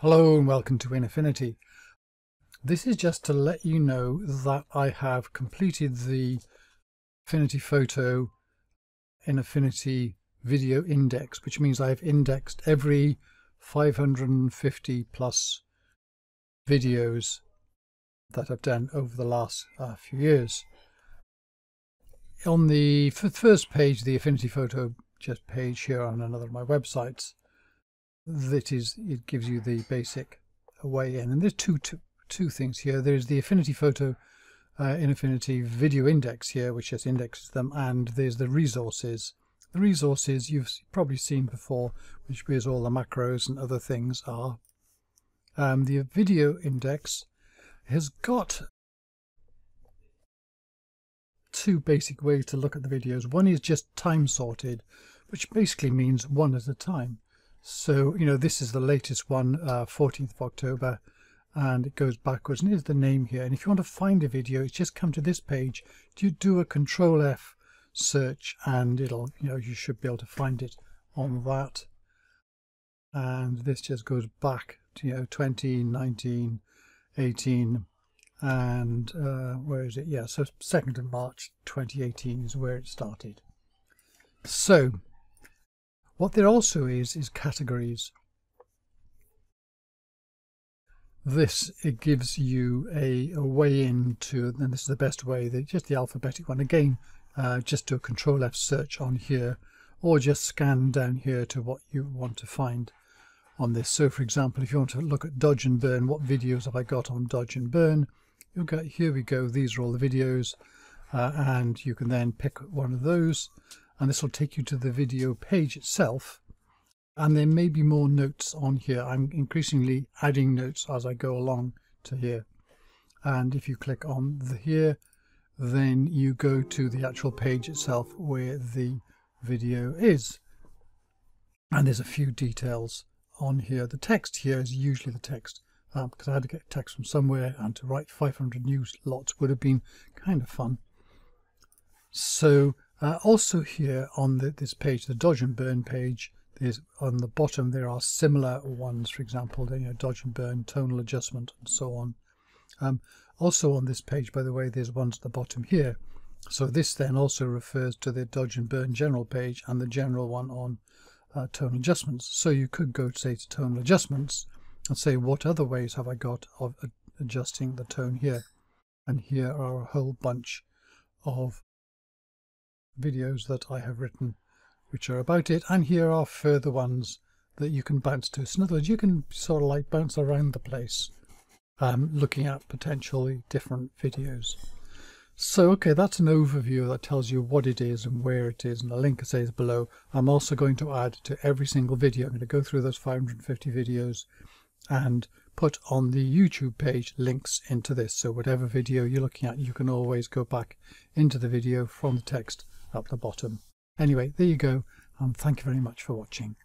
Hello and welcome to InAffinity. This is just to let you know that I have completed the Affinity Photo InAffinity video index, which means I've indexed every 550 plus videos that I've done over the last uh, few years. On the first page, the Affinity Photo just page here on another of my websites, that is it gives you the basic way in. And there's two two, two things here. There's the affinity photo uh, InAffinity video index here which just indexes them and there's the resources. The resources you've probably seen before which is all the macros and other things are. Um, the video index has got two basic ways to look at the videos. One is just time sorted which basically means one at a time so, you know, this is the latest one, uh, 14th of October, and it goes backwards. And here's the name here. And if you want to find a video, it's just come to this page. You do a Control F search, and it'll, you know, you should be able to find it on that. And this just goes back to, you know, 20, 19, 18, and uh, where is it? Yeah, so 2nd of March 2018 is where it started. So what there also is, is categories. This, it gives you a, a way into, and this is the best way, the, just the alphabetic one. Again, uh, just do a control F search on here, or just scan down here to what you want to find on this. So for example, if you want to look at dodge and burn, what videos have I got on dodge and burn? You'll get, here we go, these are all the videos, uh, and you can then pick one of those and this will take you to the video page itself. And there may be more notes on here. I'm increasingly adding notes as I go along to here. And if you click on the here then you go to the actual page itself where the video is. And there's a few details on here. The text here is usually the text um, because I had to get text from somewhere and to write 500 news lots would have been kind of fun. So uh, also here on the, this page, the dodge and burn page, there's on the bottom there are similar ones, for example, the, you know, dodge and burn, tonal adjustment, and so on. Um, also on this page, by the way, there's ones at the bottom here. So this then also refers to the dodge and burn general page and the general one on uh, tonal adjustments. So you could go say to tonal adjustments and say what other ways have I got of adjusting the tone here. And here are a whole bunch of videos that I have written which are about it and here are further ones that you can bounce to. So in other words you can sort of like bounce around the place um, looking at potentially different videos. So okay that's an overview that tells you what it is and where it is and the link says below. I'm also going to add to every single video. I'm going to go through those 550 videos and put on the YouTube page links into this. So whatever video you're looking at you can always go back into the video from the text at the bottom. Anyway, there you go, and thank you very much for watching.